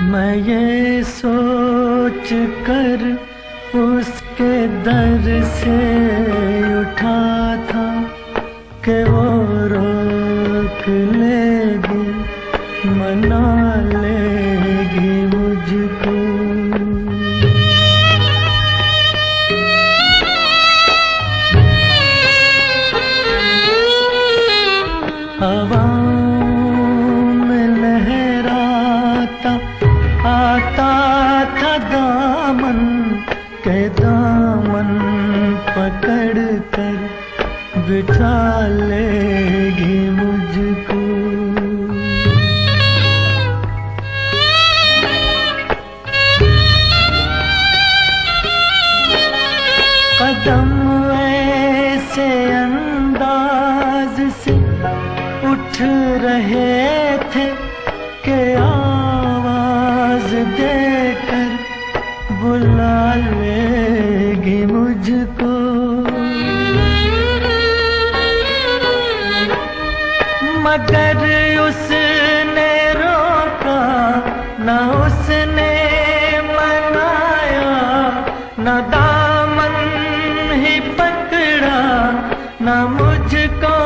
मैं ये सोच कर उसके दर से उठा था कि वो रोक लेगी, मना लेगी मुझको। हवा के पकड़ कर बिठा लेगी मुझको। कदम ऐसे अंदाज से उठ रहे थे कि आवाज़ बुला लेगी मुझको। मगर उसने रोका, न उसने मनाया, न दामन ही पकड़ा, न मुझको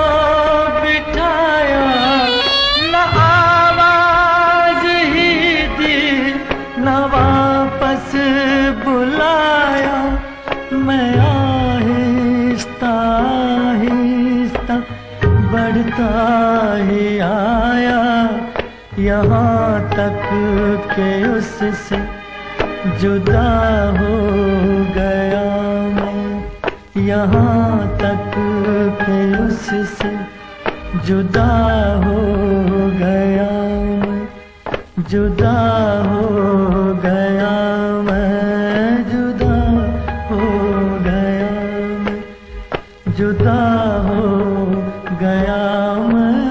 बिठाया, न आवाज़ ही दी, न वापस आहिस्ता बढ़ता ही आया। यहाँ तक के उससे जुदा हो गया मैं। यहाँ तक के उससे जुदा हो गया मैं। जुदा हो जुदा हो गया मैं।